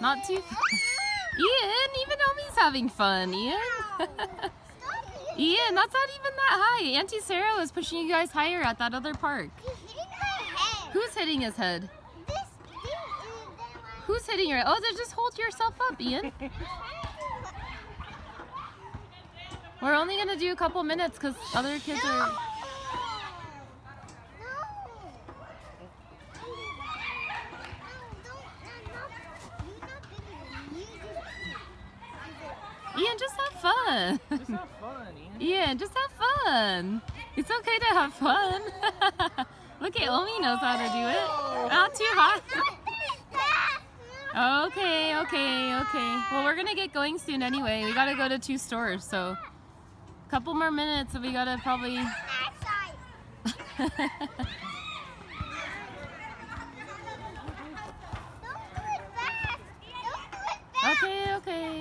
Not too Ian, even Omi's having fun, Ian. Ian, that's not even that high. Auntie Sarah was pushing you guys higher at that other park. Who's hitting his head? Who's hitting your Oh, just hold yourself up, Ian. We're only gonna do a couple minutes because other kids are... Ian, just have fun. Just have fun, Ian. Ian, just have fun. It's okay to have fun. Look at Omi knows how to do it. Not too hot. Okay, okay, okay. Well, we're gonna get going soon anyway. We gotta go to two stores, so a couple more minutes and we gotta probably... okay, okay.